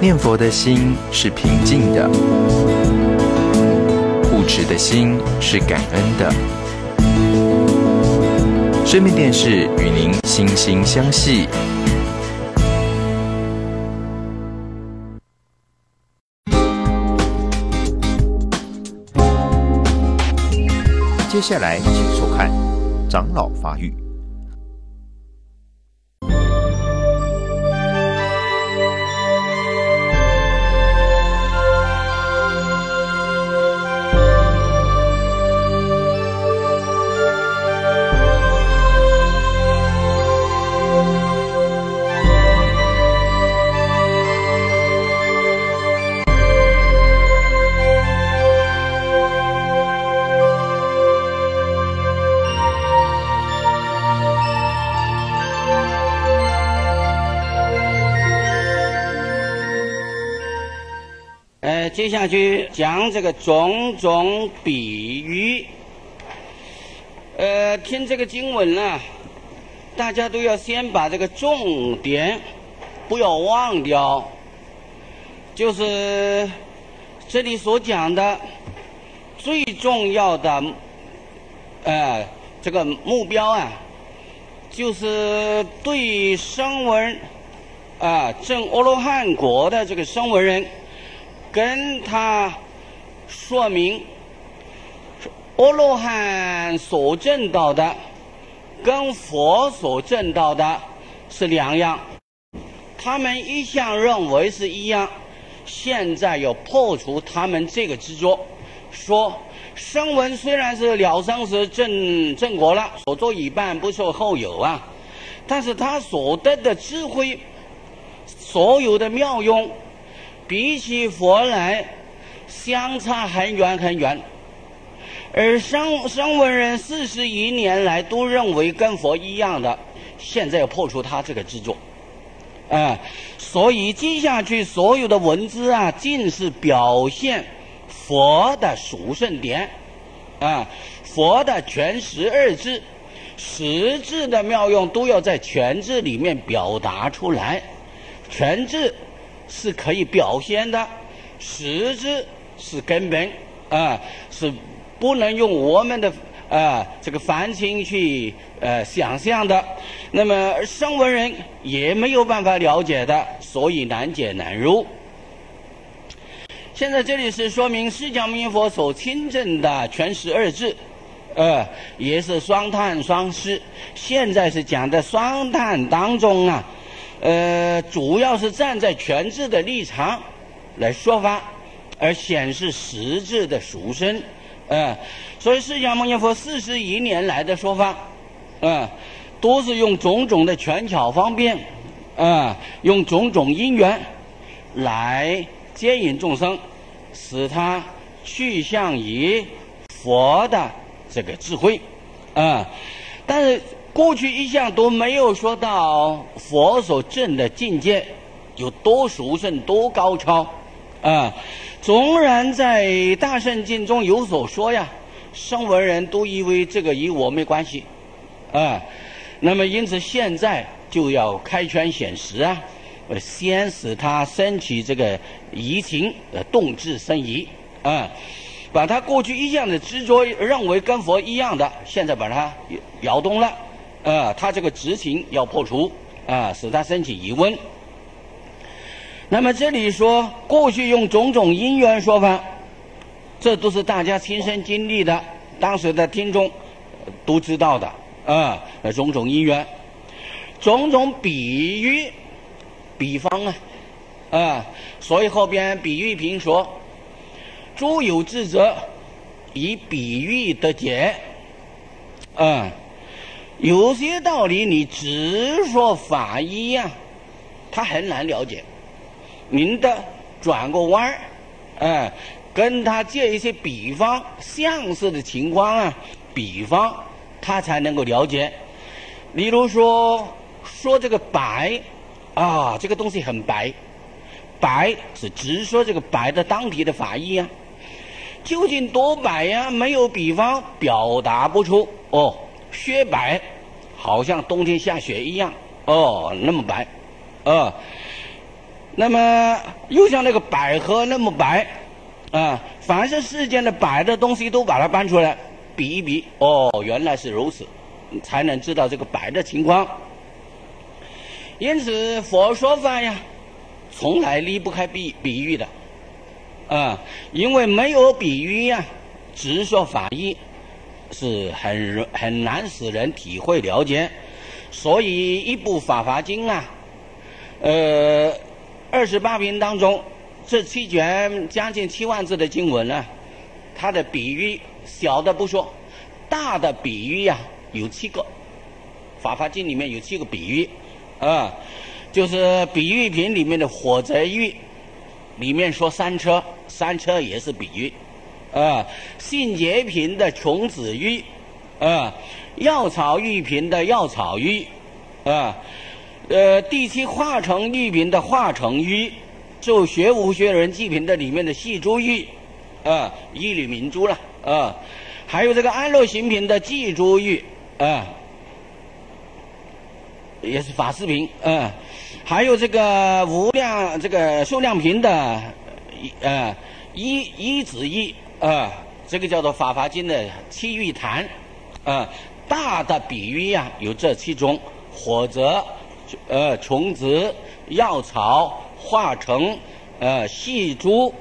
念佛的心是平静的，护持的心是感恩的。生命电视与您心心相系。接下来，请收看《长老发育》。下去讲这个种种比喻。呃，听这个经文呢，大家都要先把这个重点不要忘掉，就是这里所讲的最重要的，呃，这个目标啊，就是对声闻啊正阿罗汉国的这个声闻人。跟他说明，阿罗汉所证到的，跟佛所证到的是两样。他们一向认为是一样，现在要破除他们这个执着，说声闻虽然是了生死正正果了，所作已办，不受后有啊，但是他所得的智慧，所有的妙用。比起佛来，相差很远很远。而声声闻人四十余年来都认为跟佛一样的，现在要破除他这个执着，啊，所以接下去所有的文字啊，尽是表现佛的殊胜点，啊，佛的全十二字，十字的妙用都要在全字里面表达出来，全字。是可以表现的，实质是根本啊，是不能用我们的啊这个凡情去呃想象的。那么声闻人也没有办法了解的，所以难解难入。现在这里是说明释迦牟尼佛所亲证的全十二字，呃，也是双探双释。现在是讲的双探当中啊。呃，主要是站在全智的立场来说法，而显示实质的殊胜，嗯，所以释迦牟尼佛四十一年来的说法，嗯，都是用种种的权巧方便，嗯，用种种因缘来接引众生，使他去向于佛的这个智慧，嗯，但是。过去一向都没有说到佛所证的境界有多殊胜、多高超，啊，纵然在大圣经中有所说呀，声闻人都以为这个与我没关系，啊，那么因此现在就要开权显实啊，先使他升起这个疑情，呃，动智生疑，啊，把他过去一向的执着认为跟佛一样的，现在把它摇动了。啊，他这个执行要破除啊，使他升起疑问。那么这里说过去用种种因缘说法，这都是大家亲身经历的，当时的听众都知道的啊。种种因缘，种种比喻、比方啊，啊，所以后边比喻评说：诸有智者以比喻得解，啊。有些道理你只说法医呀，他很难了解。您的转个弯儿，哎，跟他借一些比方、相似的情况啊，比方他才能够了解。例如说，说这个白，啊，这个东西很白，白是直说这个白的当体的法医呀，究竟多白呀？没有比方表达不出哦。雪白，好像冬天下雪一样，哦，那么白，啊，那么又像那个百合那么白，啊，凡是世间的白的东西都把它搬出来比一比，哦，原来是如此，才能知道这个白的情况。因此，佛说法呀，从来离不开比比喻的，啊，因为没有比喻呀，直说法义是很很难使人体会了解。所以，一部《法华经》啊，呃，二十八篇当中，这七卷将近七万字的经文呢，它的比喻小的不说，大的比喻呀有七个，《法华经》里面有七个比喻。啊，就是比喻品里面的火灾喻，里面说三车，三车也是比喻。啊，性节品的琼子玉，啊，药草玉瓶的药草玉，啊，呃，第七化成玉瓶的化成玉，就学无学人记品的里面的细珠玉，啊，一缕明珠了，啊，还有这个安乐行品的记珠玉，啊。也是法师瓶，啊，还有这个无量这个数量瓶的，呃，一一子一，啊，这个叫做法华经的七喻坛，啊，大的比喻呀，有这七种：火泽、呃，虫子、药草、化成、呃，细珠、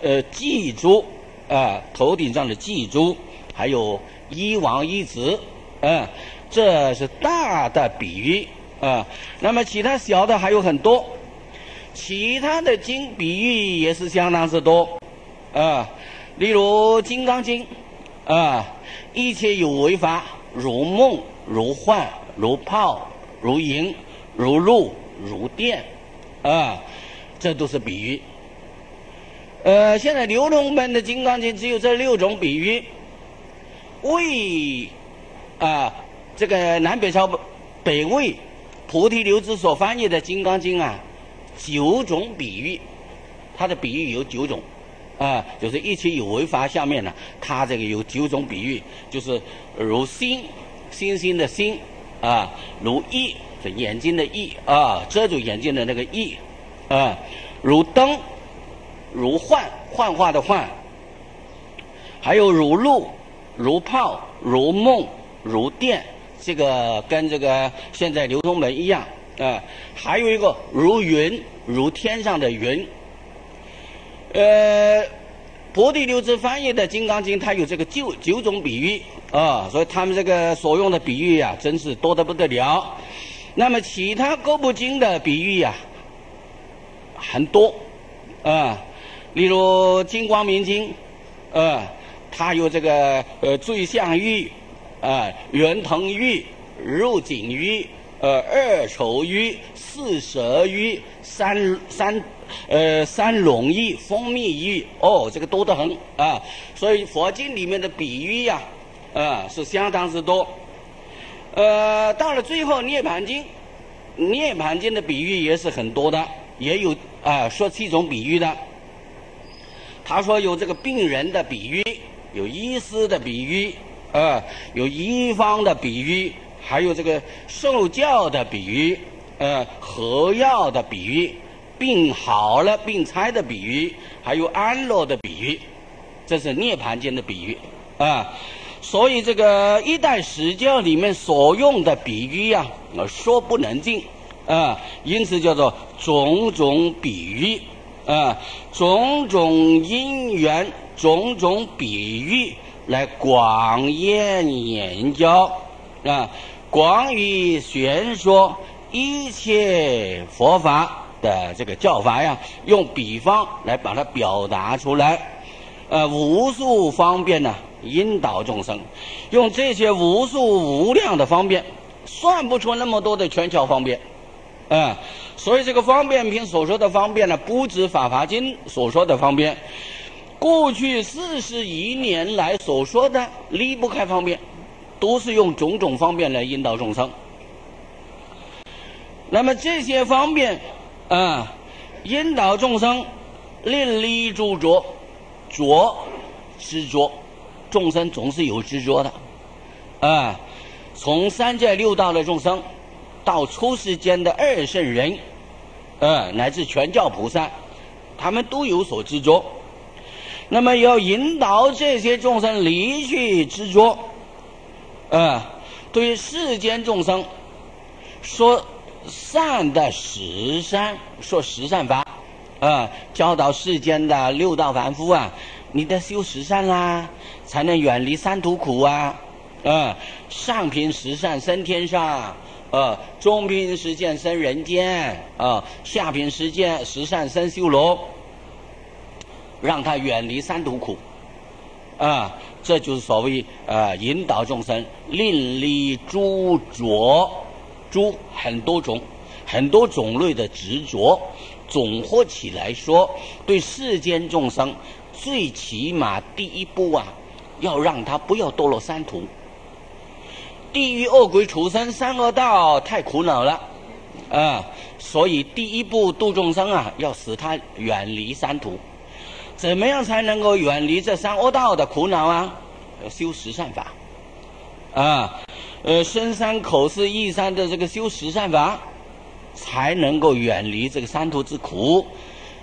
呃，祭珠，啊，头顶上的祭珠，还有一王一子，嗯。这是大的比喻啊，那么其他小的还有很多，其他的经比喻也是相当之多啊。例如《金刚经》啊，一切有为法，如梦、如幻、如泡、如影、如露、如电啊，这都是比喻。呃，现在流通本的《金刚经》只有这六种比喻，为啊。这个南北朝北魏菩提流支所翻译的《金刚经》啊，九种比喻，它的比喻有九种，啊，就是一切有为法下面呢，它这个有九种比喻，就是如星，星星的星，啊，如意，这眼睛的意，啊，遮住眼睛的那个意，啊，如灯，如幻，幻化的幻，还有如露，如泡，如梦，如电。这个跟这个现在流通门一样啊，还有一个如云，如天上的云。呃，菩提流支翻译的《金刚经》，它有这个九九种比喻啊，所以他们这个所用的比喻呀，真是多得不得了。那么其他各部经的比喻呀，很多啊，例如《金光明经》，啊，它有这个呃最相喻。啊，圆腾玉、入锦玉、呃，二丑玉、四蛇玉、三三呃三龙玉、蜂蜜玉，哦，这个多得很啊。所以佛经里面的比喻呀，啊，是相当之多。呃，到了最后《涅盘经》，《涅盘经》的比喻也是很多的，也有啊说七种比喻的。他说有这个病人的比喻，有医师的比喻。啊，有医方的比喻，还有这个受教的比喻，呃，合药的比喻，病好了病差的比喻，还有安乐的比喻，这是涅盘经的比喻啊。所以这个一代史教里面所用的比喻啊，我，说不能尽啊，因此叫做种种比喻啊，种种因缘，种种比喻。来广言研究啊，广于宣说一切佛法的这个叫法呀，用比方来把它表达出来，呃，无数方便呢，引导众生，用这些无数无量的方便，算不出那么多的全巧方便，啊，所以这个方便品所说的方便呢，不止《法华经》所说的方便。过去四十一年来所说的离不开方便，都是用种种方便来引导众生。那么这些方便啊，引导众生另立诸着，着执着，众生总是有执着的啊。从三界六道的众生，到出世间的二圣人，呃，乃至全教菩萨，他们都有所执着。那么要引导这些众生离去执着，呃，对世间众生说善的十善，说十善法，啊，教导世间的六道凡夫啊，你得修十善啦，才能远离三途苦啊，啊，上品十善升天上，呃，中品十善升人间，啊，下品十善十善升修罗。让他远离三途苦，啊，这就是所谓呃引导众生另离诸着，诸很多种，很多种类的执着，总合起来说，对世间众生最起码第一步啊，要让他不要堕落三途，地狱恶鬼畜生三恶道太苦恼了，啊，所以第一步度众生啊，要使他远离三途。怎么样才能够远离这三恶道的苦恼啊？要修十善法，啊，呃，深山口是义山的这个修十善法，才能够远离这个三途之苦。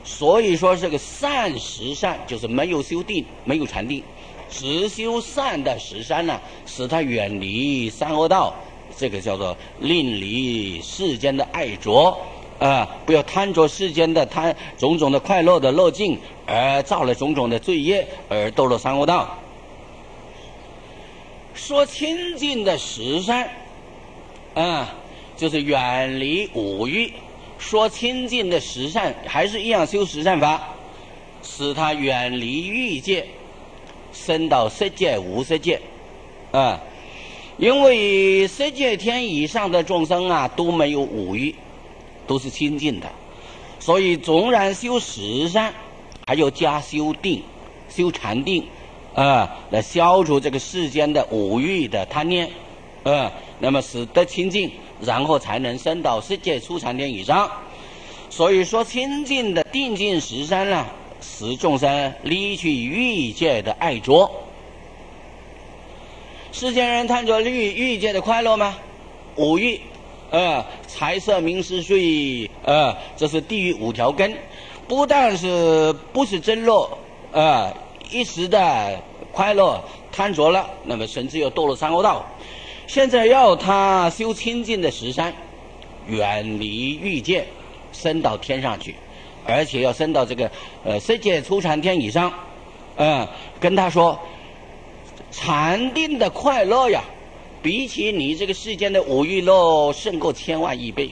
所以说，这个善十善就是没有修定，没有禅定，只修善的十善呢，使他远离三恶道。这个叫做令离世间的爱着。啊，不要贪着世间的贪种种的快乐的乐境，而造了种种的罪业，而堕落三恶道。说清净的十善，啊，就是远离五欲。说清净的十善，还是一样修十善法，使他远离欲界，升到色界、无色界，啊，因为色界天以上的众生啊，都没有五欲。都是清净的，所以纵然修十善，还要加修定、修禅定，啊，来消除这个世间的五欲的贪念，啊，那么使得清净，然后才能升到世界初禅天以上。所以说，清净的定境十善呢，使众生离去欲界的爱着。世间人贪着欲欲界的快乐吗？五欲。呃，财色名食睡，呃，这是地狱五条根，不但是不是真乐，呃，一时的快乐贪着了，那么甚至又堕落三恶道。现在要他修清净的十山，远离欲界，升到天上去，而且要升到这个呃世界初禅天以上，嗯，跟他说，禅定的快乐呀。比起你这个世间的五欲乐胜过千万亿倍，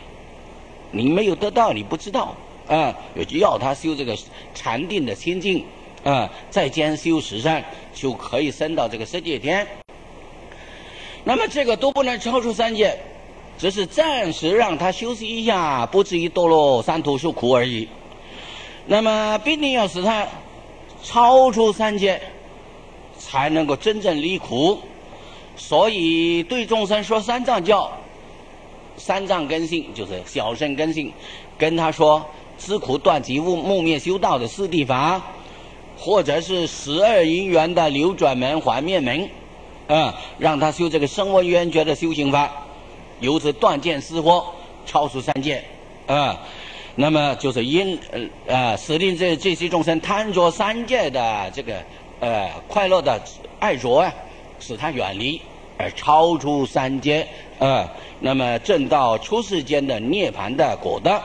你没有得到，你不知道啊。要他修这个禅定的心境啊，在兼修十善，就可以升到这个世界天。那么这个都不能超出三界，只是暂时让他休息一下，不至于堕落三途受苦而已。那么必定要使他超出三界，才能够真正离苦。所以对众生说三藏教，三藏根性就是小乘根性，跟他说知苦断集悟木灭修道的四谛法，或者是十二因缘的流转门还灭门，啊，让他修这个声闻缘觉的修行法，由此断见思惑，超出三界，啊，那么就是因呃啊使令这这些众生贪着三界的这个呃快乐的爱着啊。使他远离而超出三界，啊，那么正到出世间的涅槃的果的，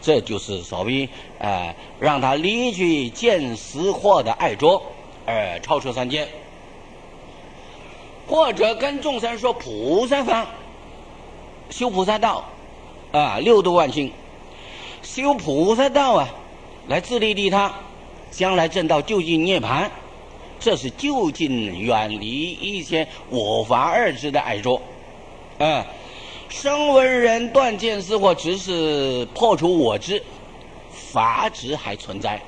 这就是所谓啊，让他离去见识惑的爱着，而超出三界，或者跟众生说菩萨法，修菩萨道，啊，六度万行，修菩萨道啊，来自利利他，将来正到究竟涅盘。这是就近远离一切我法二执的爱着，啊，生闻人断见思或只是破除我执，法执还存在。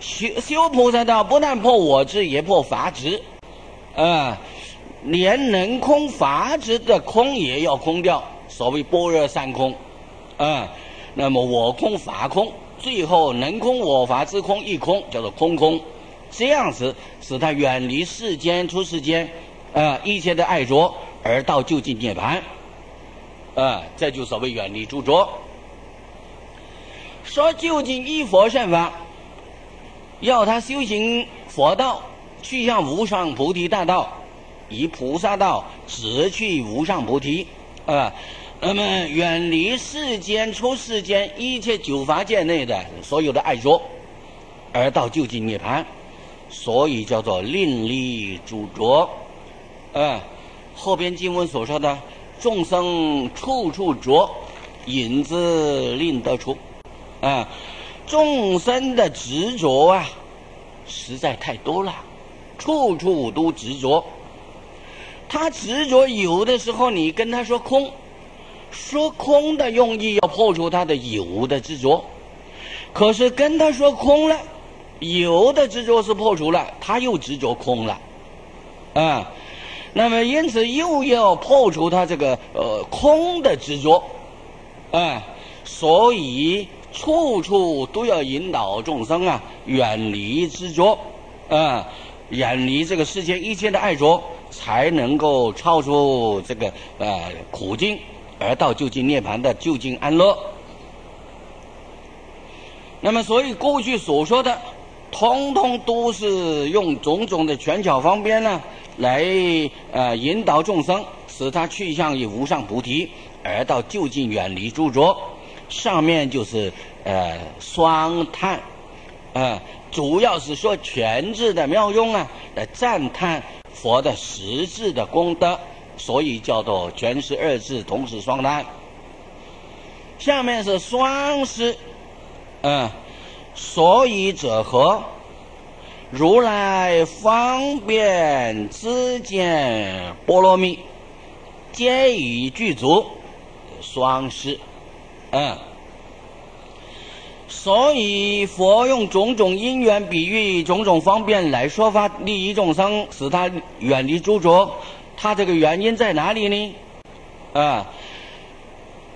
修修菩萨道不但破我执，也破法执，啊，连能空法执的空也要空掉。所谓般若三空，啊，那么我空法空，最后能空我法之空一空，叫做空空。这样子使他远离世间出世间，啊一切的爱着，而到究竟涅槃，啊这就所谓远离诸着。说究竟一佛善法，要他修行佛道，去向无上菩提大道，以菩萨道直去无上菩提啊。那么远离世间、出世间一切九法界内的所有的爱着，而到究竟涅槃，所以叫做另立诸着。啊，后边经文所说的众生处处着，影子令得出。啊，众生的执着啊，实在太多了，处处都执着。他执着有的时候，你跟他说空。说空的用意要破除他的有的执着，可是跟他说空了，有的执着是破除了，他又执着空了，啊，那么因此又要破除他这个呃空的执着，啊，所以处处都要引导众生啊远离执着，啊，远离这个世间一切的爱着，才能够超出这个呃苦境。而到究竟涅槃的究竟安乐，那么所以过去所说的，通通都是用种种的权巧方便呢，来呃引导众生，使他去向于无上菩提，而到就近远离诸着。上面就是呃双叹，呃，主要是说全智的妙用啊，来赞叹佛的实质的功德。所以叫做全是二字同时双叹。下面是双师，嗯，所以者何？如来方便知见波罗蜜，皆以具足双师，嗯。所以佛用种种因缘比喻种种方便来说法利益众生，使他远离诸着。它这个原因在哪里呢？啊，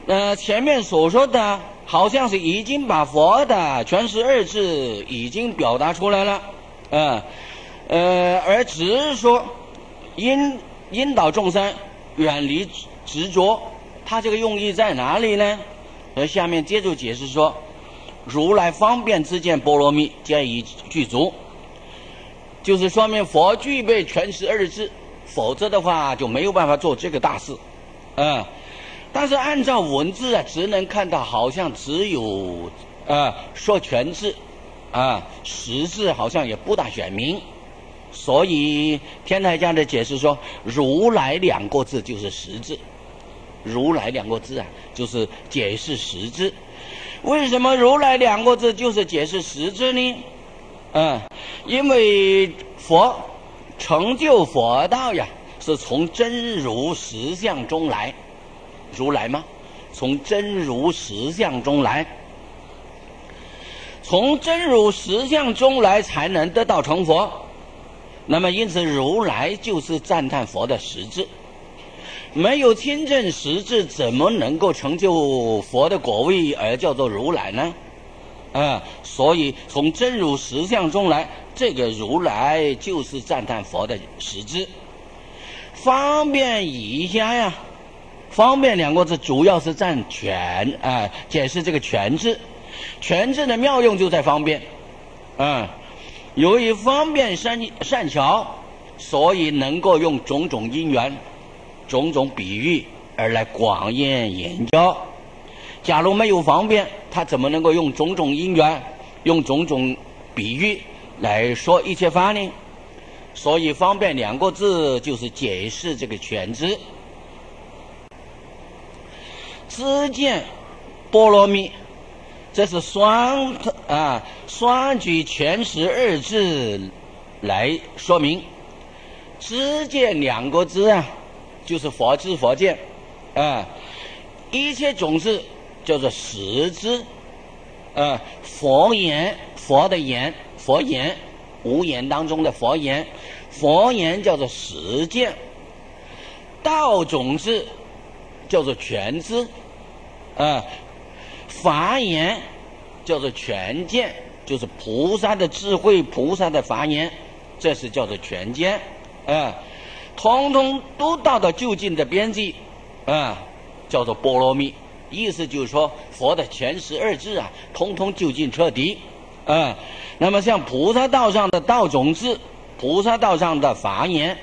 呃，前面所说的，好像是已经把佛的全十二字已经表达出来了，啊，呃，而只是说引引导众生远离执着，它这个用意在哪里呢？而下面接着解释说，如来方便之见波罗蜜皆已具足，就是说明佛具备全十二字。否则的话就没有办法做这个大事，嗯，但是按照文字啊，只能看到好像只有啊说全字，啊实字好像也不大显明，所以天台家的解释说，如来两个字就是实字，如来两个字啊就是解释实字，为什么如来两个字就是解释实字呢？嗯，因为佛。成就佛道呀，是从真如实相中来，如来吗？从真如实相中来，从真如实相中来才能得到成佛。那么，因此如来就是赞叹佛的实质。没有亲证实质，怎么能够成就佛的果位而叫做如来呢？啊，所以从真如实相中来。这个如来就是赞叹佛的实质，方便以下呀，方便两个字主要是占全啊，解释这个全字，全字的妙用就在方便，嗯，由于方便善善巧，所以能够用种种因缘、种种比喻而来广验研究。假如没有方便，他怎么能够用种种因缘、用种种比喻？来说一切法呢，所以方便两个字就是解释这个全字。知见波罗蜜，这是双啊双举全十二字来说明。知见两个字啊，就是佛知佛见啊，一切种子叫做实知啊，佛言佛的言。佛言，无言当中的佛言，佛言叫做实见，道种子叫做全知，啊，法言叫做全见，就是菩萨的智慧，菩萨的法言，这是叫做全见，啊，通通都到了究竟的边际，啊，叫做波罗蜜，意思就是说佛的全十二字啊，通通究竟彻底。啊，那么像菩萨道上的道种子，菩萨道上的法言，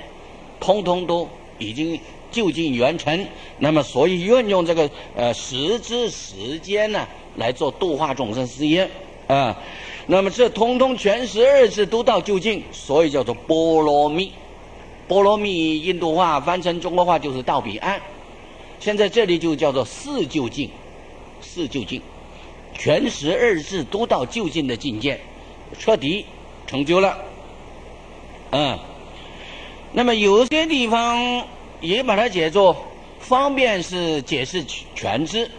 通通都已经就近圆成。那么所以运用这个呃时之时间呢，来做度化众生事业啊。那么这通通全十二字都到就近，所以叫做波罗蜜。波罗蜜印度话翻成中国话就是到彼岸。现在这里就叫做四就近，四就近。全十二字都到就近的境界，彻底成就了。嗯，那么有些地方也把它解作方便是解释全知，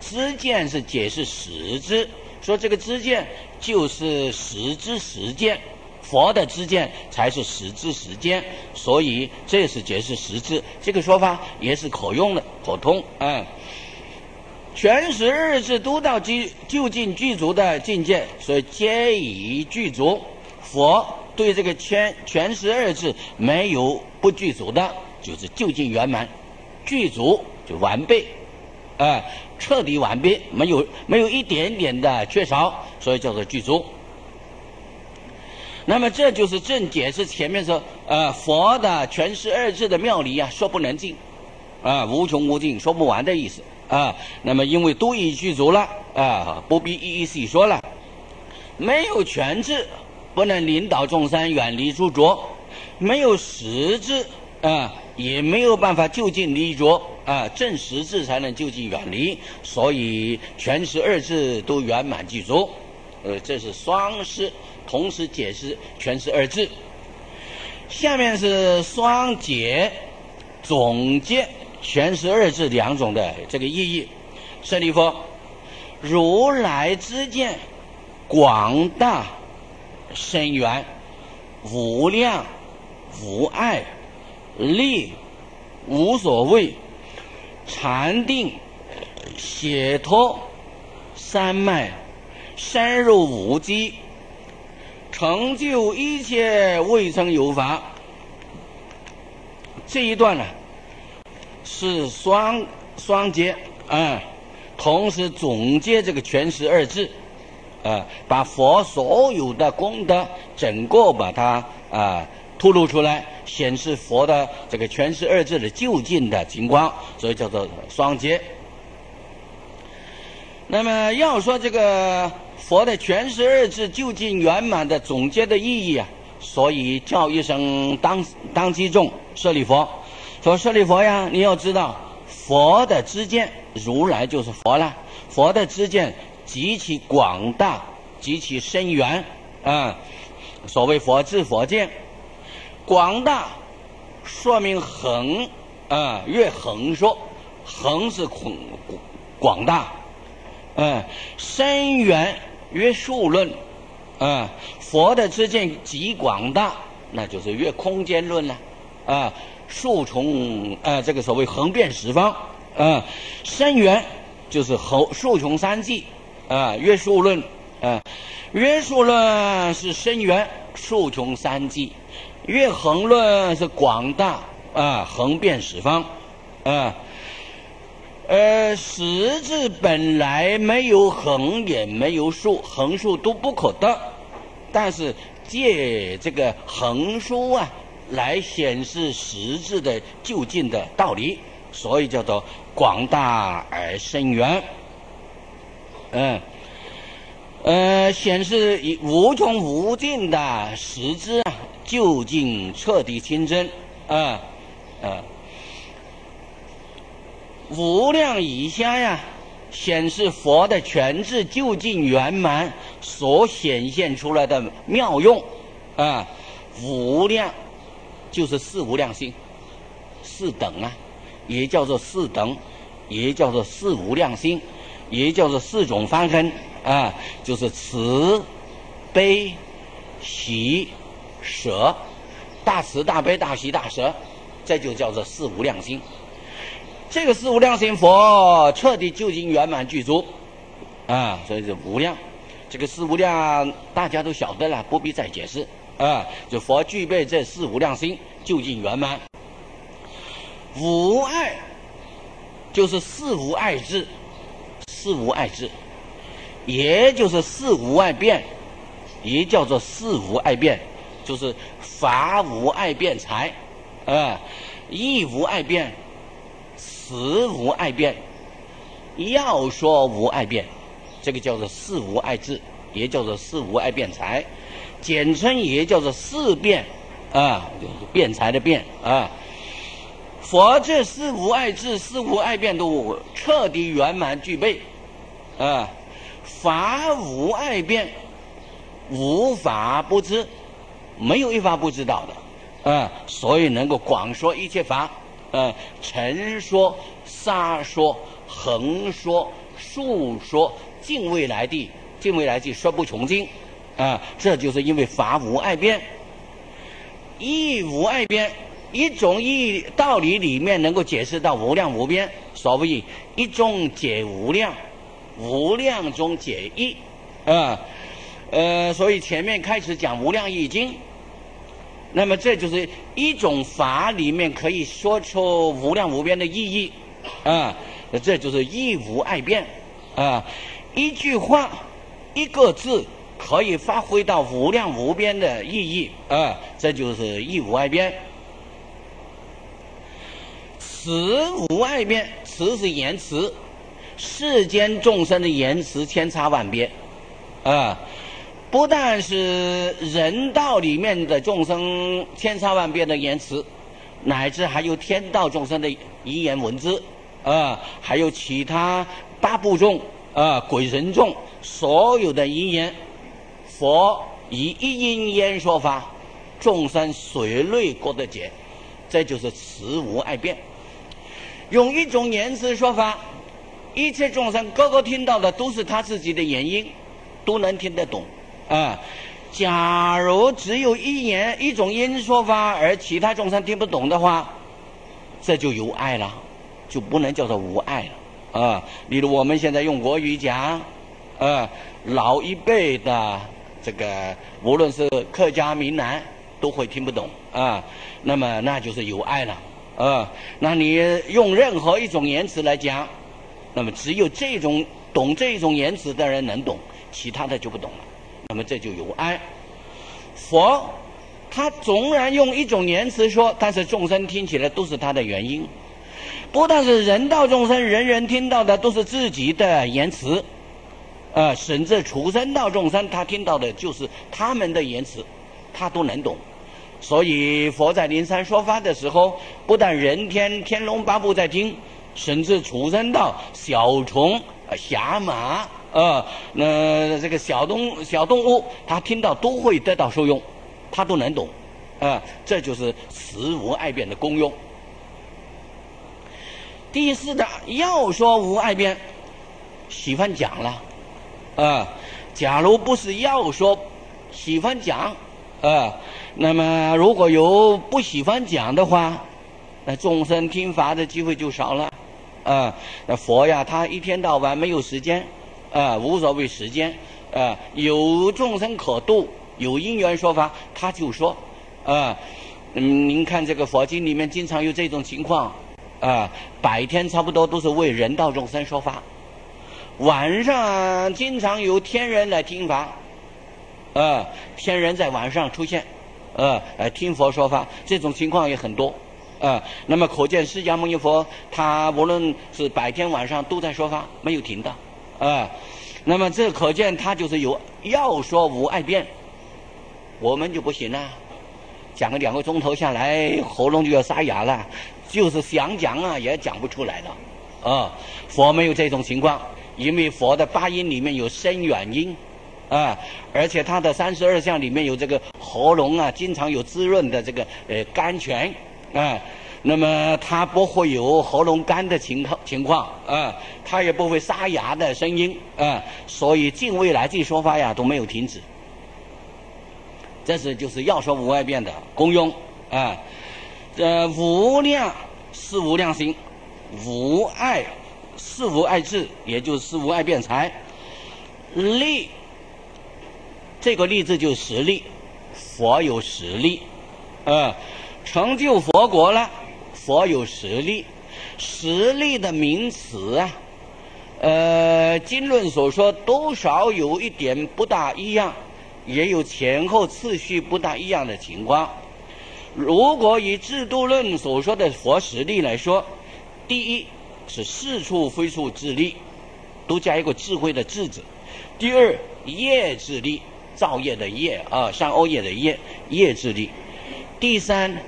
知见是解释实知，说这个知见就是实知实见，佛的知见才是实知实见，所以这是解释实知，这个说法也是可用的，可通。嗯。全十二字都到就就近具足的境界，所以皆已具足。佛对这个全全十二字没有不具足的，就是就近圆满，具足就完备，啊，彻底完备，没有没有一点点的缺少，所以叫做具足。那么这就是正解释前面说，呃，佛的全十二字的妙理啊，说不能尽，啊，无穷无尽，说不完的意思。啊，那么因为都已具足了啊，不必一一细说了。没有全智，不能领导众生远离诸浊；没有实智啊，也没有办法就近离浊啊。正实智才能就近远离，所以全十二字都圆满具足。呃，这是双师同时解释全十二字。下面是双解总结。全十二字两种的这个意义，舍利弗，如来之见广大深远，无量无碍，力无所谓，禅定解脱三脉，深入无机，成就一切未曾有法。这一段呢？是双双结啊，同时总结这个全十二字，啊，把佛所有的功德整个把它啊吐露出来，显示佛的这个全十二字的究竟的情况，所以叫做双结。那么要说这个佛的全十二字究竟圆满的总结的意义啊，所以叫一声当当机众舍利佛。说舍利佛呀，你要知道，佛的知见，如来就是佛了。佛的知见极其广大，极其深远啊。所谓佛智佛见，广大说明横啊，越横说，横是广广大，嗯，深远越数论，啊，佛的知见极广大，那就是越空间论了，啊。数重呃，这个所谓横遍十方啊，深远就是横数穷三际啊，约束论啊，约束论是深远数穷三际，越横论是广大啊，横遍十方啊，呃，十字本来没有横也没有竖，横竖都不可得，但是借这个横竖啊。来显示实质的就近的道理，所以叫做广大而深远。嗯，呃，显示无穷无尽的实质啊，究竟彻底清真。啊。啊，无量以下呀，显示佛的全智究竟圆满所显现出来的妙用。啊，无量。就是四无量心，四等啊，也叫做四等，也叫做四无量心，也叫做四种方根。啊，就是慈、悲、喜、舍，大慈大悲大喜大舍，这就叫做四无量心。这个四无量心佛彻底究竟圆满具足啊，所以是无量。这个四无量大家都晓得了，不必再解释。啊，就佛具备这四无量心，究竟圆满。无碍，就是四无碍智，四无碍智，也就是四无爱变，也叫做四无爱变，就是法无碍变财，啊，义无碍变，词无碍变，要说无碍变，这个叫做四无碍智，也叫做四无碍变财，简称也叫做四变，啊，就是辩才的辩啊。佛这四无碍智、四无碍变都彻底圆满具备，啊，法无碍变，无法不知，没有一法不知道的，啊，所以能够广说一切法，啊，陈说、沙说、横说、竖说，尽未来地，尽未来地说不穷尽，啊，这就是因为法无碍变，义无碍变。一种义道理里面能够解释到无量无边，所谓一中解无量，无量中解一，啊，呃，所以前面开始讲无量易经，那么这就是一种法里面可以说出无量无边的意义，啊，这就是义无碍变，啊，一句话，一个字可以发挥到无量无边的意义，啊，这就是义无碍变。词无碍变，词是言辞，世间众生的言辞千差万别，啊，不但是人道里面的众生千差万别的言辞，乃至还有天道众生的遗言文字，啊，还有其他八部众啊鬼神众所有的遗言，佛以一因言说法，众生随类各得解，这就是慈无爱变。用一种言辞说法，一切众生个个听到的都是他自己的言音，都能听得懂啊。假如只有一言一种音说法，而其他众生听不懂的话，这就有爱了，就不能叫做无爱了啊。例如我们现在用国语讲，啊，老一辈的这个无论是客家闽南都会听不懂啊，那么那就是有爱了。啊，那你用任何一种言辞来讲，那么只有这种懂这种言辞的人能懂，其他的就不懂了。那么这就有爱。佛他纵然用一种言辞说，但是众生听起来都是他的原因。不但是人道众生，人人听到的都是自己的言辞，啊，甚至畜生道众生，他听到的就是他们的言辞，他都能懂。所以佛在灵山说法的时候，不但人天天龙八部在听，甚至畜生道小虫、虾马啊，那这个小动小动物，他听到都会得到受用，他都能懂，啊，这就是慈无爱变的功用。第四的要说无爱变，喜欢讲了，啊，假如不是要说，喜欢讲，啊。那么，如果有不喜欢讲的话，那众生听法的机会就少了，啊，那佛呀，他一天到晚没有时间，啊，无所谓时间，啊，有众生可度，有因缘说法，他就说，啊，嗯，您看这个佛经里面经常有这种情况，啊，白天差不多都是为人道众生说法，晚上经常有天人来听法，啊，天人在晚上出现。呃，呃，听佛说法这种情况也很多，啊，那么可见释迦牟尼佛他无论是白天晚上都在说法，没有停的，啊，那么这可见他就是有要说无碍变，我们就不行了，讲个两个钟头下来，喉咙就要沙哑了，就是想讲啊也讲不出来了，啊，佛没有这种情况，因为佛的八音里面有深远音。啊，而且他的三十二相里面有这个喉咙啊，经常有滋润的这个呃甘泉啊，那么他不会有喉咙干的情况情况啊，他也不会沙哑的声音啊，所以近未来这说法呀都没有停止。这是就是要说无外变的功用啊，这无量是无量心，无爱是无爱智，也就是无爱辩才力。这个例子就实力，佛有实力，啊，成就佛国了，佛有实力，实力的名词啊，呃，经论所说多少有一点不大一样，也有前后次序不大一样的情况。如果以制度论所说的佛实力来说，第一是四处非处智力，都加一个智慧的智字；第二业智力，造业的业啊，善恶业的业，业智力；第三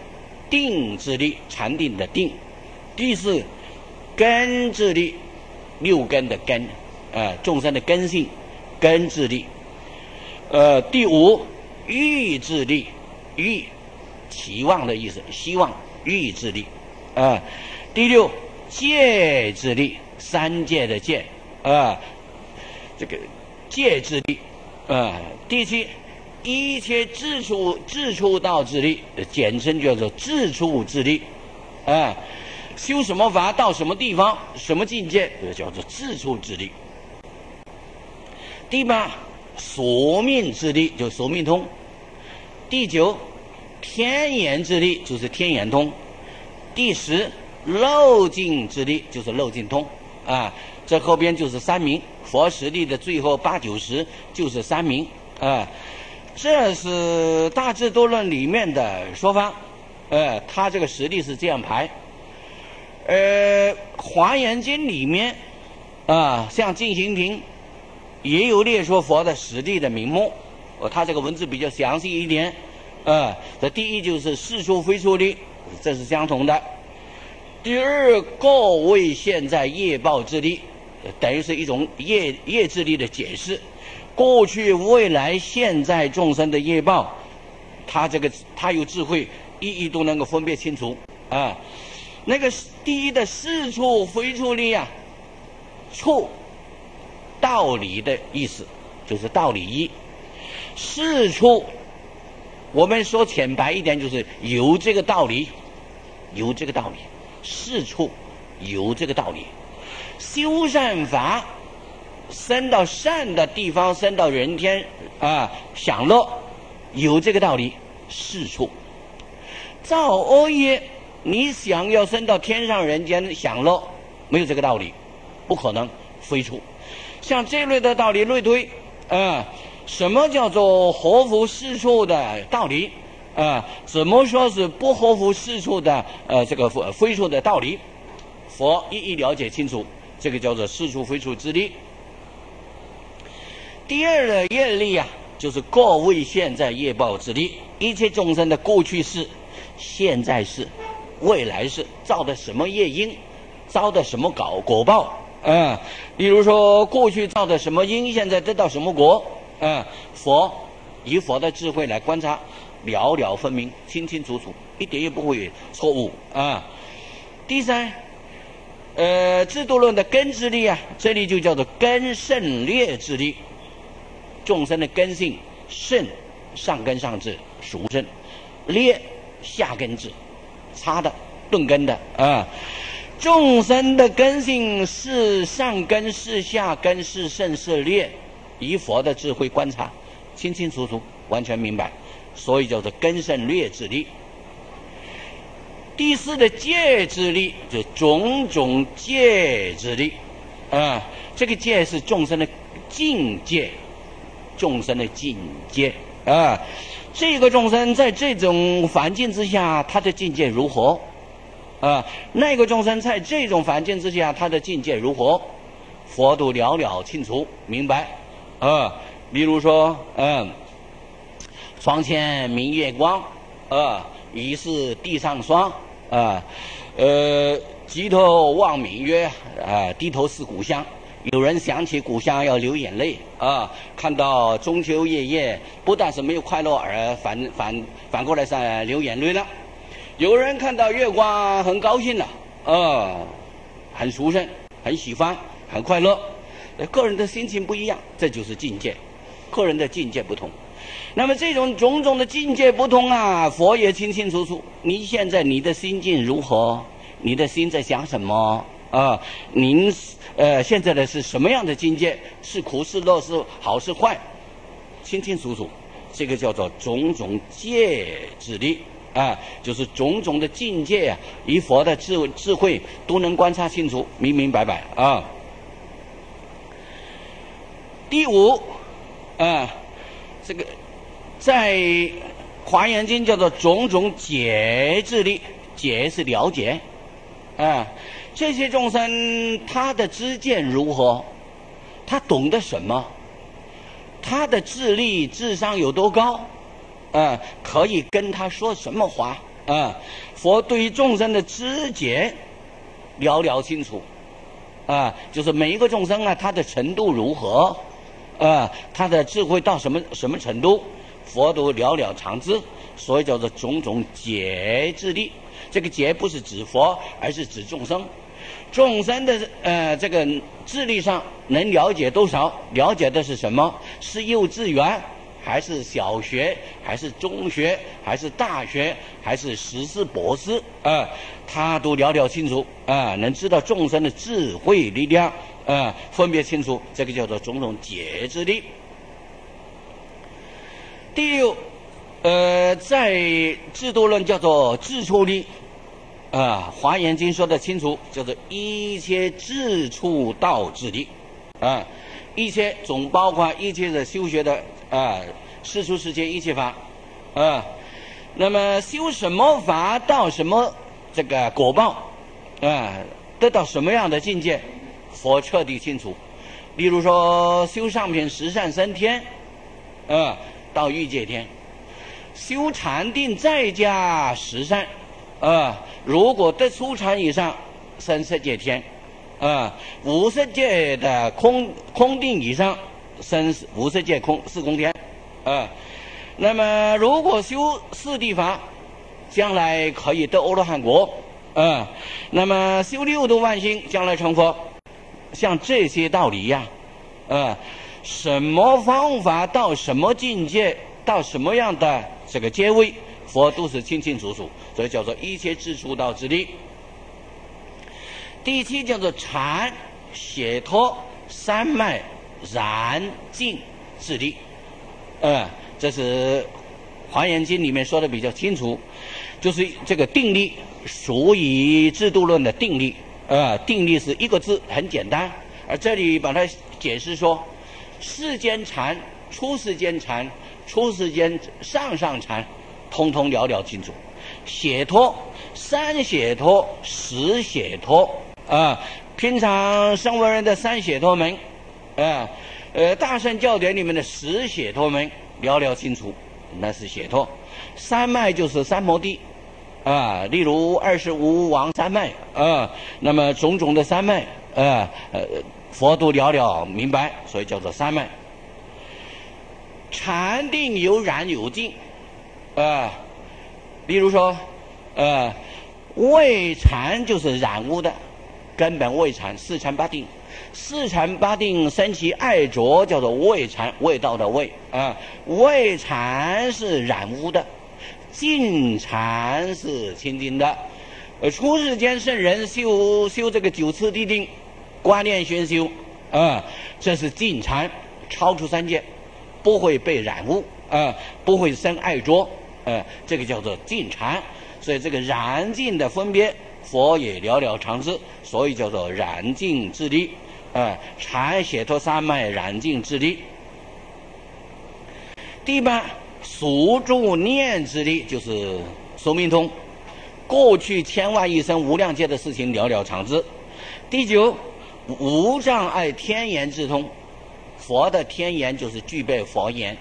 定之力，禅定的定；第四根之力，六根的根，啊，众生的根性，根之力；呃，第五欲之力，欲。期望的意思，希望欲之力，啊，第六戒之力，三界的戒，啊，这个戒之力，啊，第七一切自处自处道之力，简称叫做自处之力，啊，修什么法到什么地方什么境界，这叫做自处自力。第八索命之力，就索命通。第九。天眼之力就是天眼通，第十漏尽之力就是漏尽通，啊，这后边就是三明佛实力的最后八九十就是三明，啊，这是大智度论里面的说法，呃，他这个实力是这样排，呃，华严经里面，啊，像净行品也有列说佛的实例的名目，哦，他这个文字比较详细一点。啊，这第一就是事出非出的，这是相同的。第二，各位现在业报之力，等于是一种业业之力的解释。过去、未来、现在众生的业报，他这个他有智慧，一一都能够分辨清楚啊。那个第一的四处非处力啊，处道理的意思就是道理一，四处。我们说浅白一点，就是有这个道理，有这个道理，四处有这个道理。修善法，生到善的地方，生到人天啊，享乐，有这个道理，四处。造恶业，你想要升到天上人间享乐，没有这个道理，不可能，非处。像这类的道理类推，啊。什么叫做合乎世处的道理？啊，怎么说是不合乎世处的？呃，这个非处的道理，佛一一了解清楚，这个叫做世处非处之力。第二的业力啊，就是各位现在业报之力，一切众生的过去式、现在式、未来式造的什么业因，造的什么果果报？啊，比如说过去造的什么因，现在得到什么果？嗯，佛以佛的智慧来观察，了了分明，清清楚楚，一点也不会错误啊。第三，呃，制度论的根之力啊，这里就叫做根胜劣之力。众生的根性，胜上根上智，属胜；劣下根智，差的钝根的啊。众生的根性是上根是下根是胜是劣。以佛的智慧观察，清清楚楚，完全明白，所以叫做根胜劣之力。第四的戒之力，就种种戒之力，啊，这个戒是众生的境界，众生的境界啊。这个众生在这种环境之下，他的境界如何？啊，那个众生在这种环境之下，他的境界如何？佛度了了清楚明白。啊，比如说，嗯，床前明月光，啊，疑是地上霜，啊，呃，举头望明月，啊，低头思故乡。有人想起故乡要流眼泪，啊，看到中秋夜夜，不但是没有快乐，而反反反过来是流眼泪了。有人看到月光很高兴了，啊，很舒顺，很喜欢，很快乐。个人的心情不一样，这就是境界。个人的境界不同，那么这种种种的境界不同啊，佛也清清楚楚。你现在你的心境如何？你的心在想什么？啊，您呃现在的是什么样的境界？是苦是乐是好是坏？清清楚楚，这个叫做种种界之力啊，就是种种的境界啊，以佛的智智慧都能观察清楚，明明白白啊。第五，啊，这个在《华严经》叫做种种解智力，解是了解，啊，这些众生他的知见如何？他懂得什么？他的智力、智商有多高？啊，可以跟他说什么话？啊，佛对于众生的知觉了了清楚，啊，就是每一个众生啊，他的程度如何？啊，他的智慧到什么什么程度？佛都了了常知，所以叫做种种解智力。这个解不是指佛，而是指众生。众生的呃这个智力上能了解多少？了解的是什么？是幼稚园，还是小学，还是中学，还是大学，还是实士博士？啊，他都了了清楚啊，能知道众生的智慧力量啊，分别清楚，这个叫做种种解智力。第六，呃，在制度论叫做自处力。啊，《华严经》说的清楚，叫做一切自处道之力，啊，一切总包括一切的修学的啊，世出世间一切法，啊，那么修什么法到什么这个果报，啊，得到什么样的境界，佛彻底清楚。例如说，修上品十善三天，啊，到欲界天；修禅定再加十善。啊，如果得初禅以上，生色界天；啊，无色界的空空定以上，生无色界空四空天；啊，那么如果修四地法，将来可以得阿罗汉国；啊，那么修六度万行，将来成佛。像这些道理呀，啊，什么方法到什么境界，到什么样的这个阶位？佛都是清清楚楚，所以叫做一切智出道之力。第七叫做禅解脱三脉燃尽之力，呃，这是《华严经》里面说的比较清楚，就是这个定力属于制度论的定力，呃，定力是一个字，很简单，而这里把它解释说，世间禅、出世间禅、出世间上上禅。通通了了清楚，解脱三解脱十解脱啊！平常生活人的三解脱门啊，呃，大圣教典里面的十解脱门了了清楚，那是解脱。三脉就是三摩地啊，例如二十五王三脉啊，那么种种的三脉啊，呃，佛都了了明白，所以叫做三脉。禅定有染有净。啊，比如说，呃，胃禅就是染污的，根本胃禅四禅八定，四禅八定升起爱着叫做胃禅，味道的味啊，胃禅是染污的，净禅是清净的。呃，出世间圣人修修这个九次地定，观念宣修啊，这是净禅，超出三界，不会被染污啊，不会生爱着。呃，这个叫做净禅，所以这个燃尽的分别，佛也了了常知，所以叫做燃尽智力。呃，禅解脱三昧燃尽智力。第八，熟住念之力，就是说明通，过去千万亿生无量劫的事情了了常知。第九，无障碍天眼之通，佛的天眼就是具备佛眼，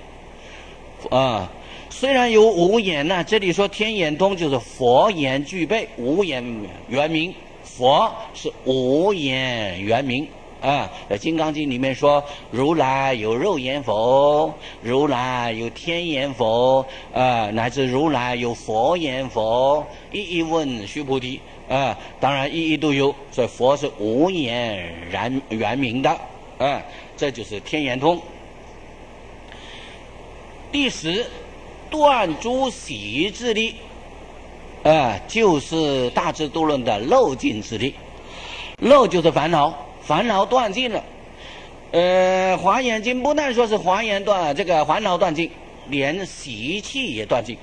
啊。虽然有五眼呢，这里说天眼通就是佛眼具备，五眼圆明，佛是五眼圆明啊。在《金刚经》里面说，如来有肉眼否？如来有天眼否？啊，乃至如来有佛眼否？一一问须菩提啊，当然一一都有，所以佛是五眼然圆明的啊，这就是天眼通。第十。断诸习之力，啊，就是大智度论的漏尽之力。漏就是烦恼，烦恼断尽了。呃，华严经不但说是华严断这个烦恼断尽，连习气也断尽，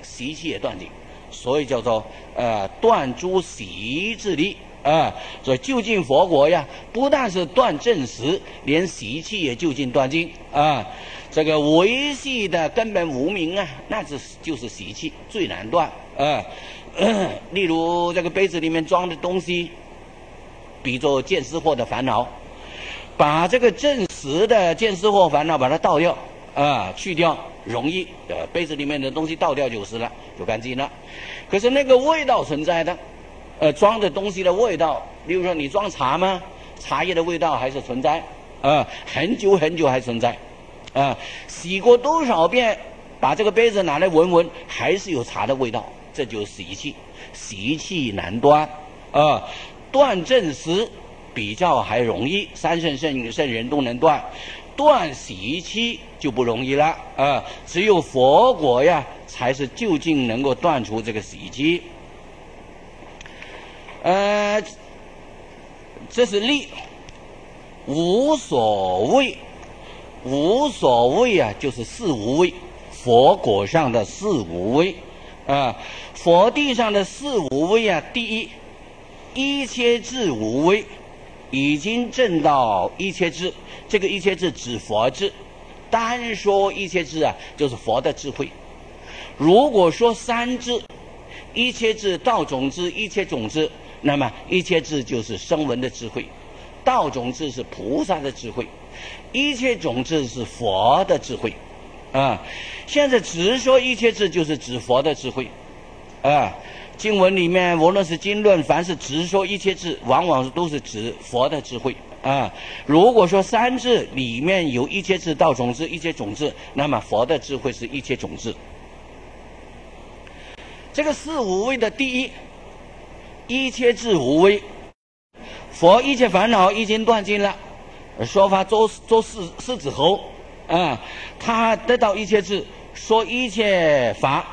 习气也断尽，所以叫做呃断诸习之力，啊，所以就近佛国呀，不但是断正实，连习气也就近断尽啊。这个维系的根本无名啊，那是就是习气最难断啊。例如这个杯子里面装的东西，比作见思惑的烦恼，把这个正实的见思惑烦恼把它倒掉啊，去掉容易，呃，杯子里面的东西倒掉就是了，就干净了。可是那个味道存在的。呃，装的东西的味道，比如说你装茶吗？茶叶的味道还是存在，啊，很久很久还存在，啊，洗过多少遍，把这个杯子拿来闻闻，还是有茶的味道，这就是习气，习气难断，啊，断正时比较还容易，三圣圣圣人都能断，断习气就不容易了，啊，只有佛果呀，才是究竟能够断除这个习气。呃，这是力，无所谓，无所谓啊，就是四无畏，佛果上的四无畏。啊，佛地上的四无畏啊，第一，一切智无畏，已经证到一切智，这个一切智指佛智，单说一切智啊，就是佛的智慧，如果说三智，一切智、道种智、一切种智。那么一切智就是声闻的智慧，道种智是菩萨的智慧，一切种子是佛的智慧，啊，现在直说一切智就是指佛的智慧，啊，经文里面无论是经论，凡是直说一切智，往往都是指佛的智慧，啊，如果说三智里面有一切智、道种子、一切种子，那么佛的智慧是一切种子，这个四五位的第一。一切智无畏，佛一切烦恼已经断尽了。说法做做狮狮子猴，啊，他得到一切智，说一切法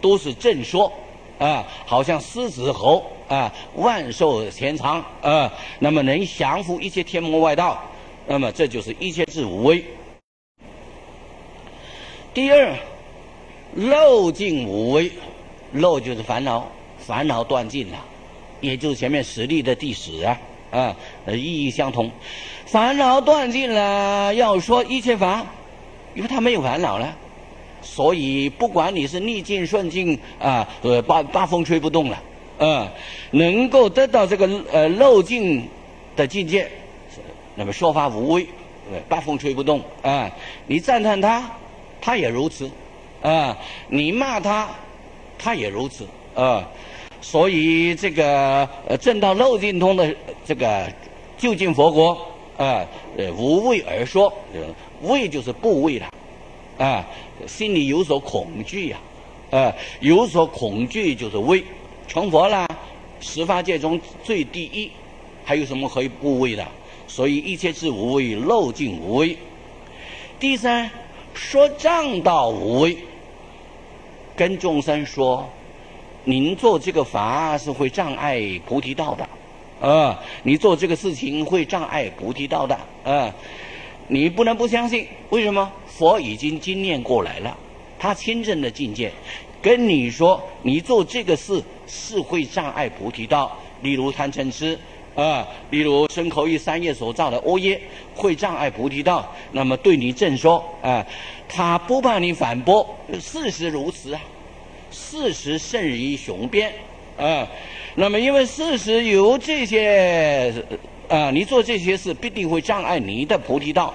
都是正说，啊，好像狮子猴啊，万寿千长啊，那么能降服一切天魔外道，那么这就是一切智无畏。第二，漏尽无畏，漏就是烦恼，烦恼断尽了。也就是前面实例的第十啊，啊，意义相同。烦恼断尽了，要说一切法，因为他没有烦恼了，所以不管你是逆境顺境啊，呃，八八风吹不动了，啊，能够得到这个呃漏尽的境界，那么说法无畏，八风吹不动啊。你赞叹他，他也如此，啊，你骂他，他也如此，啊。所以这个呃正道漏尽通的这个究竟佛国啊，呃无畏而说，畏就是不畏了，啊，心里有所恐惧呀，啊，有所恐惧就是畏，成佛了，十法界中最第一，还有什么可以不畏的？所以一切是无畏，漏尽无畏。第三，说正道无畏，跟众生说。您做这个法是会障碍菩提道的，啊，你做这个事情会障碍菩提道的，啊，你不能不相信。为什么？佛已经经验过来了，他亲证的境界，跟你说，你做这个事是会障碍菩提道。例如贪嗔痴，啊，例如身口意三业所造的恶业，会障碍菩提道。那么对你正说，啊，他不怕你反驳，事实如此啊。事实胜于雄辩，啊，那么因为事实有这些，啊，你做这些事必定会障碍你的菩提道，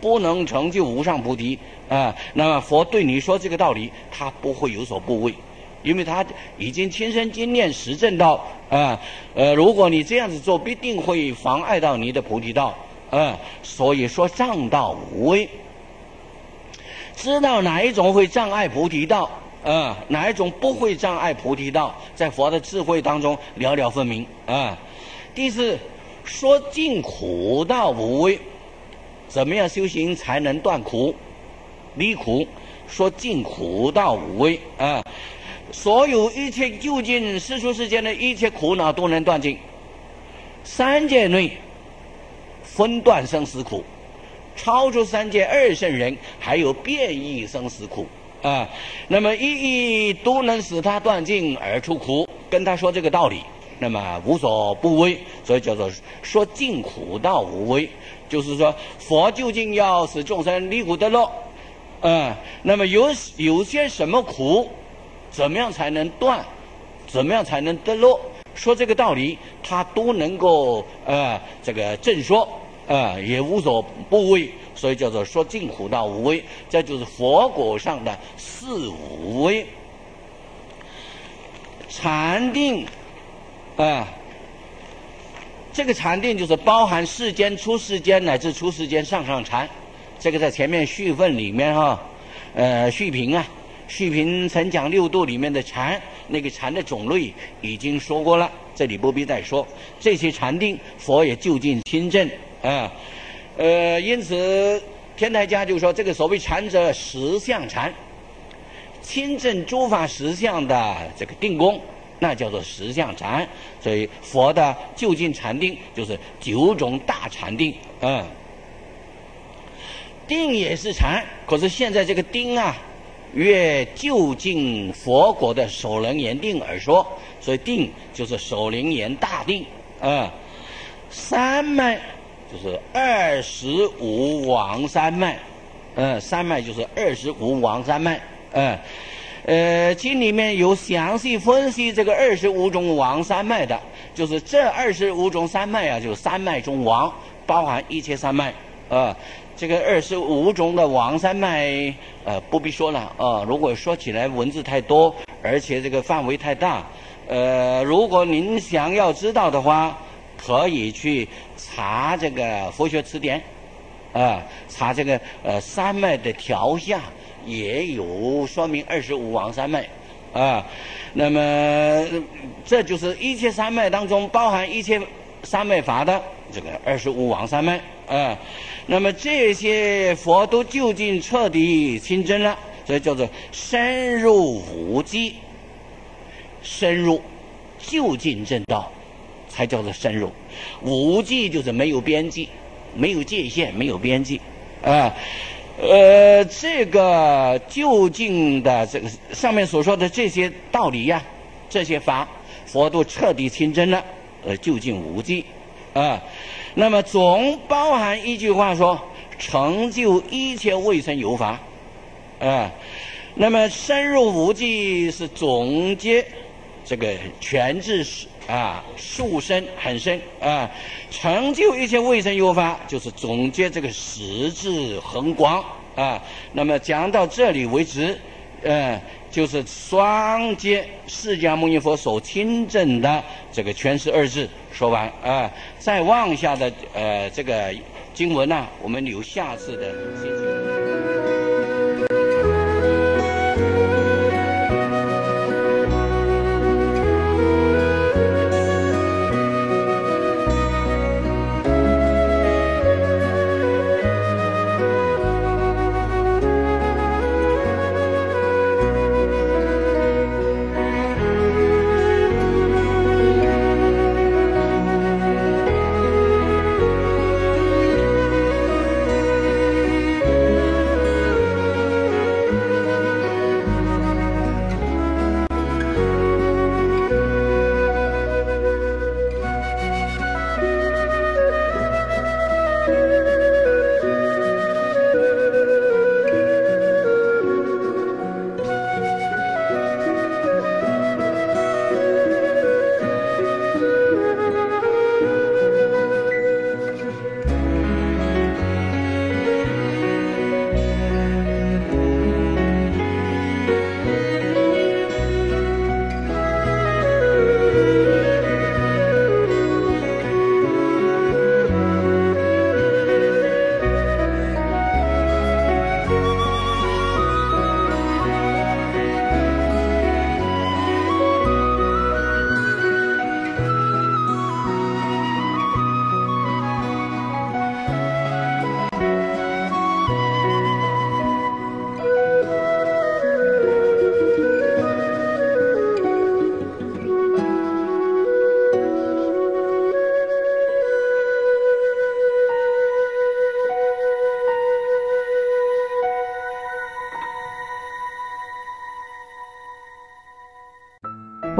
不能成就无上菩提，啊，那么佛对你说这个道理，他不会有所不畏，因为他已经亲身经验实证到，啊，呃，如果你这样子做，必定会妨碍到你的菩提道，啊，所以说障道无畏，知道哪一种会障碍菩提道。啊，哪一种不会障碍菩提道？在佛的智慧当中了了分明啊。第四，说尽苦道无畏，怎么样修行才能断苦、离苦？说尽苦道无畏啊，所有一切究竟世俗世间的一切苦恼都能断尽。三界内分断生死苦，超出三界二圣人还有变异生死苦。啊，那么一一都能使他断尽而出苦，跟他说这个道理，那么无所不为，所以叫做说尽苦道无为。就是说，佛究竟要使众生离苦得乐，嗯，那么有有些什么苦，怎么样才能断？怎么样才能得乐？说这个道理，他都能够呃这个正说，啊也无所不为，所以叫做说尽苦道无为。这就是佛果上的四无为。禅定，啊。这个禅定就是包含世间、出世间乃至出世间上上禅，这个在前面序分里面哈，呃序评啊，序评曾讲六度里面的禅，那个禅的种类已经说过了，这里不必再说。这些禅定，佛也就近亲证啊，呃，因此天台家就说，这个所谓禅者，实相禅，亲证诸法实相的这个定功。那叫做实相禅，所以佛的就近禅定就是九种大禅定，嗯，定也是禅，可是现在这个定啊，越就近佛国的首楞严定而说，所以定就是首楞严大定，嗯，三脉就是二十五王山脉，嗯，山脉就是二十五王山脉，嗯。呃，经里面有详细分析这个二十五种王山脉的，就是这二十五种山脉啊，就是山脉中王，包含一切山脉啊。这个二十五种的王山脉，呃，不必说了啊。如果说起来文字太多，而且这个范围太大，呃，如果您想要知道的话，可以去查这个佛学词典，啊，查这个呃三脉的条下。也有说明二十五王三脉，啊，那么这就是一切三脉当中包含一切三脉法的这个二十五王三脉，啊，那么这些佛都究竟彻底清真了，所以叫做深入无际，深入就近正道，才叫做深入，无际就是没有边际，没有界限，没有边际，啊。呃，这个究竟的这个上面所说的这些道理呀，这些法，佛都彻底清真了，呃，究竟无际，啊，那么总包含一句话说，成就一切未曾有法，啊，那么深入无际是总结这个全智啊，树深很深啊，成就一切未生有法，就是总结这个十字横广啊。那么讲到这里为止，嗯，就是双接释迦牟尼佛所亲证的这个全十二字说完啊。再往下的呃这个经文呢，我们留下次的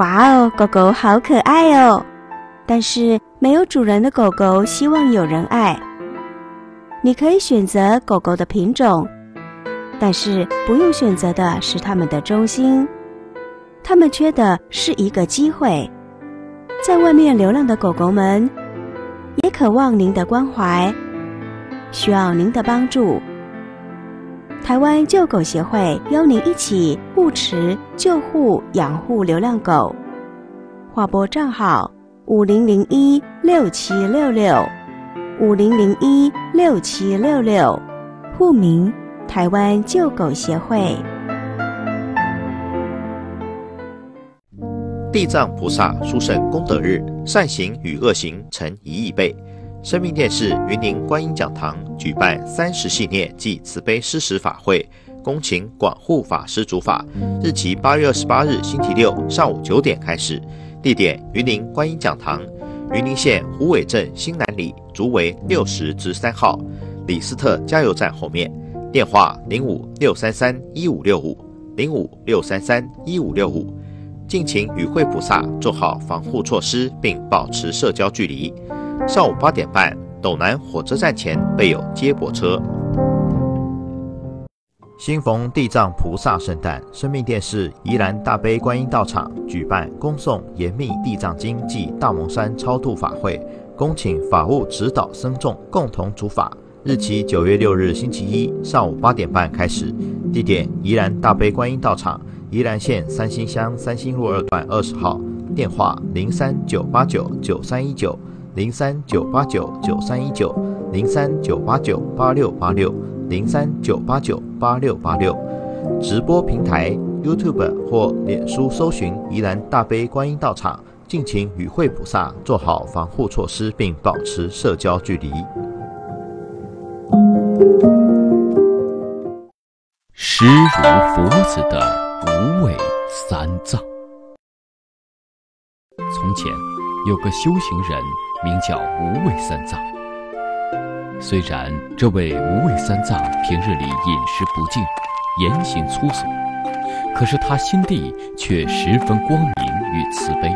哇哦，狗狗好可爱哦！但是没有主人的狗狗希望有人爱。你可以选择狗狗的品种，但是不用选择的是它们的忠心。它们缺的是一个机会。在外面流浪的狗狗们，也渴望您的关怀，需要您的帮助。台湾救狗协会邀您一起护持、救护、养护流浪狗。划拨账号：五零零一六七六六，五零零一六七六六。户名：台湾救狗协会。地藏菩萨殊胜功德日，善行与恶行成一亿倍。生命电视云林观音讲堂举办三十系列暨慈悲施食法会，恭请广护法师主法。日期八月二十八日星期六上午九点开始，地点云林观音讲堂，云林县虎尾镇新南里竹围六十之三号李斯特加油站后面。电话零五六三三一五六五零五六三三一五六五。敬请与会菩萨做好防护措施，并保持社交距离。上午八点半，斗南火车站前备有接驳车。新逢地藏菩萨圣诞，生命电视宜兰大悲观音道场举办恭诵严密地藏经暨大蒙山超度法会，恭请法务指导僧众共同主法。日期九月六日星期一上午八点半开始，地点宜兰大悲观音道场，宜兰县三星乡三星路二段二十号。电话零三九八九九三一九。零三九八九九三一九，零三九八九八六八六，零三九八九八六八六。直播平台 YouTube 或脸书搜寻“宜兰大悲观音道场”，敬请与会菩萨做好防护措施，并保持社交距离。师如佛子的无畏三藏。从前有个修行人。名叫无畏三藏。虽然这位无畏三藏平日里饮食不净，言行粗俗，可是他心地却十分光明与慈悲，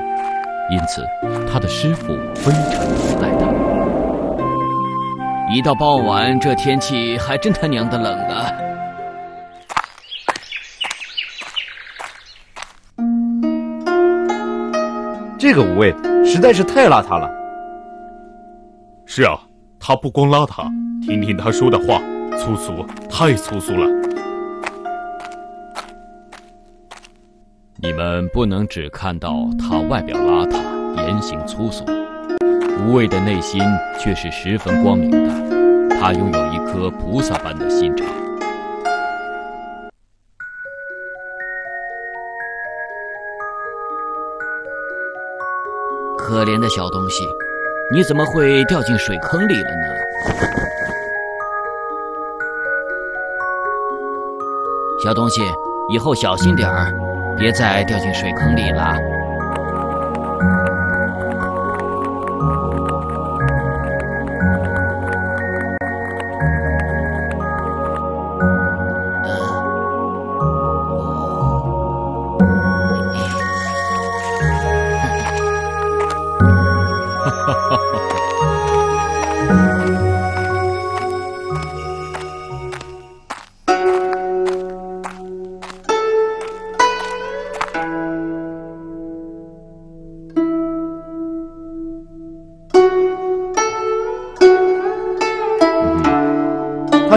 因此他的师傅非常疼爱他。一到傍晚，这天气还真他娘的冷啊！这个无畏实在是太邋遢了。是啊，他不光邋遢，听听他说的话，粗俗，太粗俗了。你们不能只看到他外表邋遢，言行粗俗，无畏的内心却是十分光明的。他拥有一颗菩萨般的心肠。可怜的小东西。你怎么会掉进水坑里了呢？小东西，以后小心点儿，别再掉进水坑里了。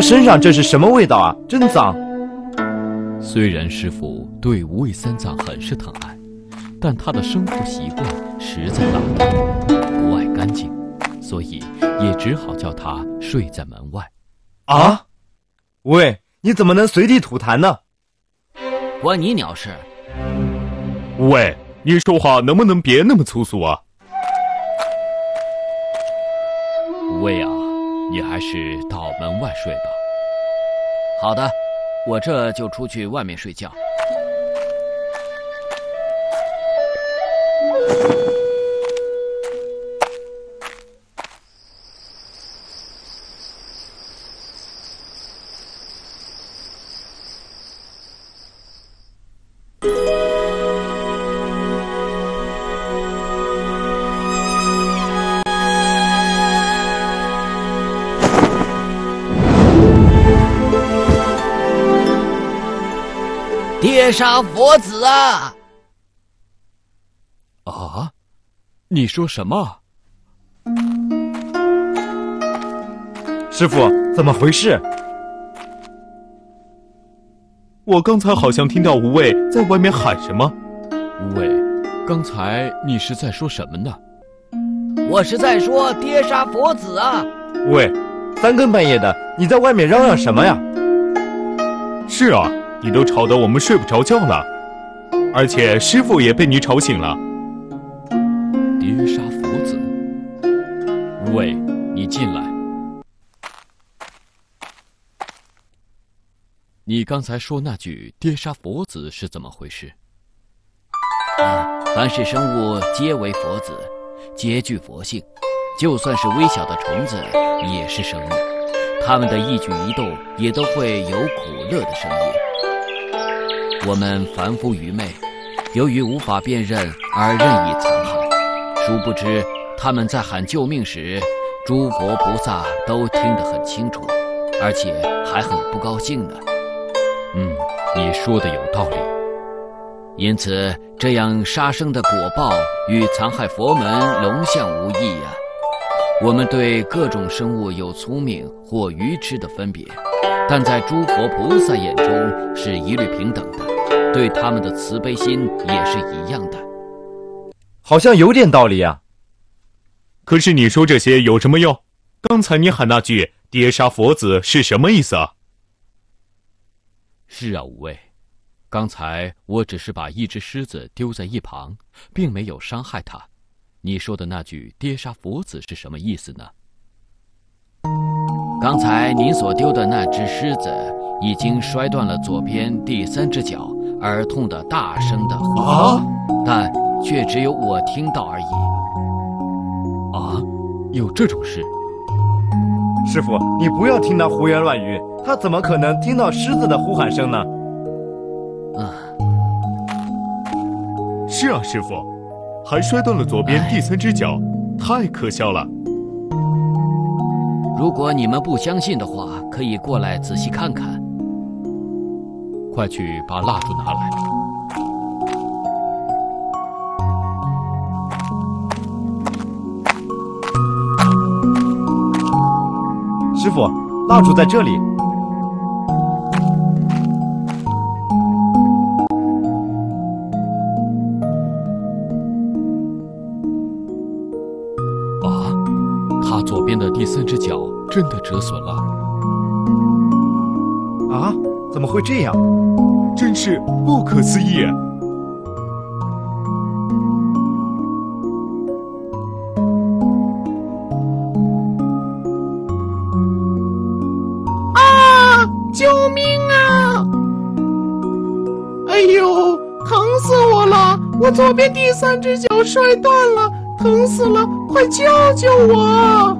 身上这是什么味道啊？真脏！虽然师傅对无畏三藏很是疼爱，但他的生活习惯实在邋遢，不爱干净，所以也只好叫他睡在门外。啊！无畏，你怎么能随地吐痰呢？关你鸟事！无畏，你说话能不能别那么粗俗啊？无畏啊！你还是到门外睡吧。好的，我这就出去外面睡觉。爹杀佛子啊！啊，你说什么？师傅，怎么回事？我刚才好像听到无畏在外面喊什么。无畏，刚才你是在说什么呢？我是在说爹杀佛子啊！无畏，三更半夜的，你在外面嚷嚷什么呀？是啊，你都吵得我们睡不着觉了，而且师傅也被你吵醒了。爹杀佛子，无畏，你进来。你刚才说那句“爹杀佛子”是怎么回事？凡是生物皆为佛子，皆具佛性，就算是微小的虫子也是生命，它们的一举一动也都会有苦乐的声音。我们凡夫愚昧，由于无法辨认而任意残害，殊不知他们在喊救命时，诸佛菩萨都听得很清楚，而且还很不高兴呢。嗯，你说的有道理。因此，这样杀生的果报与残害佛门龙象无异呀。我们对各种生物有聪明或愚痴的分别，但在诸佛菩萨眼中是一律平等的，对他们的慈悲心也是一样的。好像有点道理啊。可是你说这些有什么用？刚才你喊那句“爹杀佛子”是什么意思啊？是啊，五位。刚才我只是把一只狮子丢在一旁，并没有伤害它。你说的那句“爹杀佛子”是什么意思呢？刚才您所丢的那只狮子已经摔断了左边第三只脚，而痛的大声的呼啊，但却只有我听到而已。啊，有这种事？师傅，你不要听他胡言乱语，他怎么可能听到狮子的呼喊声呢？啊，是啊，师傅，还摔断了左边第三只脚，太可笑了。如果你们不相信的话，可以过来仔细看看。快去把蜡烛拿来。师傅，蜡烛在这里。啊，他左边的第三只脚真的折损了。啊，怎么会这样？真是不可思议！啊！救命啊！哎呦，疼死我了！我左边第三只脚摔断了，疼死了！快救救我！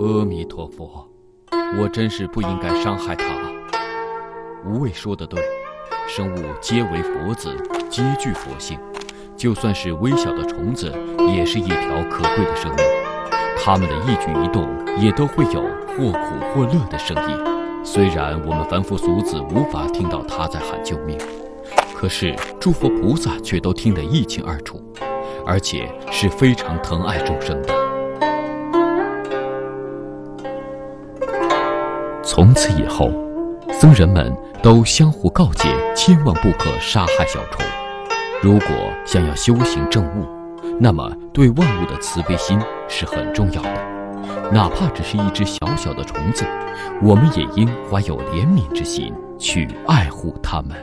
阿弥陀佛，我真是不应该伤害他。无畏说的对，生物皆为佛子，皆具佛性，就算是微小的虫子，也是一条可贵的生命。它们的一举一动也都会有或苦或乐的声音。虽然我们凡夫俗子无法听到它在喊救命，可是诸佛菩萨却都听得一清二楚，而且是非常疼爱众生的。从此以后，僧人们都相互告诫，千万不可杀害小虫。如果想要修行正悟，那么对万物的慈悲心是很重要的。哪怕只是一只小小的虫子，我们也应怀有怜悯之心去爱护它们。